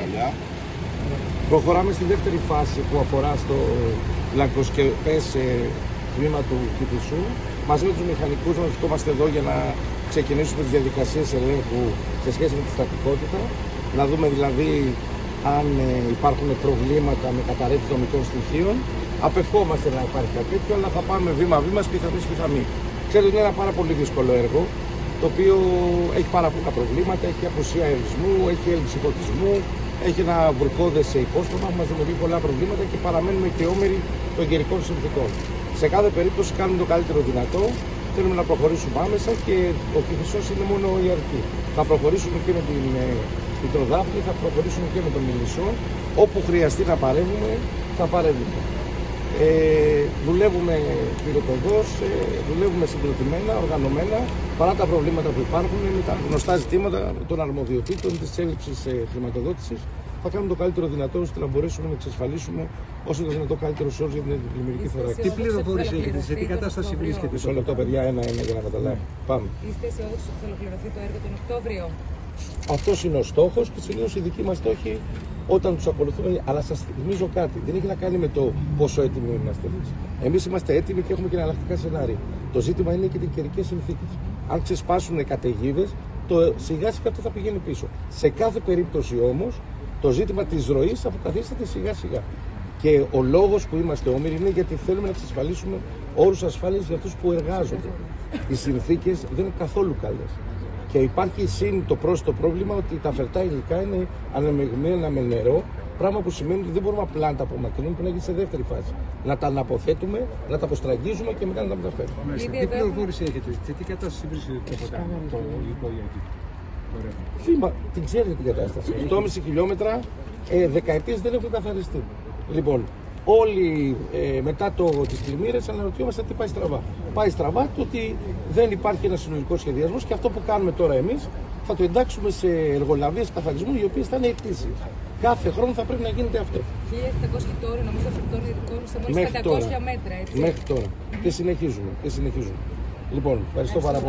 παλιά. Προχωράμε στη δεύτερη φάση που αφορά στο λακκοσκεπές ε, τμήμα του Κηφισού. Μαζί με τους μηχανικούς μας βρισκόμαστε εδώ για να ξεκινήσουμε τις διαδικασίες ελέγχου σε σχέση με τη στατικότητα. Να δούμε δηλαδή αν ε, υπάρχουν προβλήματα με καταρρεύση δομικών στοιχείων. Απευχόμαστε να υπάρχει κάτι τέτοιο, αλλά θα πάμε βήμα-βήμα, πιθανή πιθανή. Ξέρετε, είναι ένα πάρα πολύ δύσκολο έργο, το οποίο έχει πάρα πολλά προβλήματα, έχει απουσία αερισμού, έχει έλλειψη φωτισμού, έχει ένα βουρκώδε σε υπόστομα που μας δημιουργεί πολλά προβλήματα και παραμένουμε και όμοιροι των καιρικών συνθηκών. Σε κάθε περίπτωση κάνουμε το καλύτερο δυνατό. Θέλουμε να προχωρήσουμε άμεσα και ο Κυφισό είναι μόνο η αρχή. Θα προχωρήσουμε και με την Πιτροδάφνη, θα προχωρήσουμε και με τον Μιλισσό. Όπου χρειαστεί να παρέμβουμε, θα παρέμβουμε. Ε, δουλεύουμε πυροκοδός, ε, δουλεύουμε συγκροτημένα, οργανωμένα, παρά τα προβλήματα που υπάρχουν, με τα γνωστά ζητήματα των αρμοδιοτήτων, της έλλειψης ε, χρηματοδότησης. Θα κάνουμε το καλύτερο δυνατό ώστε να μπορέσουμε να εξασφαλίσουμε όσο το δυνατό καλύτερο όρους για την δημιουργική φορά. Τι πληροφόρηση έχετε, σε τι κατάσταση βρίσκεται. Μισό λεπτό, παιδιά, ένα-ένα για να καταλάβει. Πάμε. Είστε αισιόδοξοι ότι θα ολοκληρωθεί το έργο τον Οκτώβριο; Αυτός είναι ο στόχος και συνήθω οι δικοί μας στόχοι όταν τους ακολουθούμε. Αλλά σας θυμίζω κάτι, δεν έχει να κάνει με το πόσο έτοιμοι είμαστε εμείς. Εμείς είμαστε έτοιμοι και έχουμε και εναλλακτικά σενάρια. Το ζήτημα είναι και οι καιρικέ συνθήκε. Αν ξεσπάσουν καταιγίδες, το σιγά σιγά αυτό θα πηγαίνει πίσω. Σε κάθε περίπτωση όμως, το ζήτημα της ροής αποκαθίσταται σιγά σιγά. Και ο λόγος που είμαστε όμοιροι είναι γιατί θέλουμε να εξασφαλίσουμε όρους ασφάλειας για αυτούς που εργάζονται. Οι συνθήκες δεν είναι καθόλου καλές. Και υπάρχει συν το πρόσθετο πρόβλημα ότι τα φερτά υλικά είναι ανεμεγμένα με νερό, πράγμα που σημαίνει ότι δεν μπορούμε απλά να τα απομακρύνουμε, που να γίνει σε δεύτερη φάση. Να τα αναποθέτουμε, να τα αποστραγγίζουμε και μετά να τα μεταφέρουμε. Τι πληροφόρηση έχετε, σε τι κατάσταση βρίσκεται το ποτάμι, το υλικό για εκεί; Φήμα, την ξέρετε την κατάσταση. 8,5 χιλιόμετρα, ε, δεκαετίες δεν έχουν καθαριστεί. Λοιπόν, όλοι ε, μετά το, τις πλημμύρες αναρωτιόμαστε τι πάει στραβά. Πάει στραβά το ότι δεν υπάρχει ένας συνολικός σχεδιασμός και αυτό που κάνουμε τώρα εμείς θα το εντάξουμε σε εργολαβίες καθαρισμού οι οποίες θα είναι αιτήσεις. Κάθε χρόνο θα πρέπει να γίνεται αυτό. 1.700 χιτόροι, νομίζω αυτό ειδικών σε μόλις 500 μέτρα, έτσι. Μέχρι τώρα. Και συνεχίζουμε. Και συνεχίζουμε. Λοιπόν, ευχαριστώ πάρα πολύ.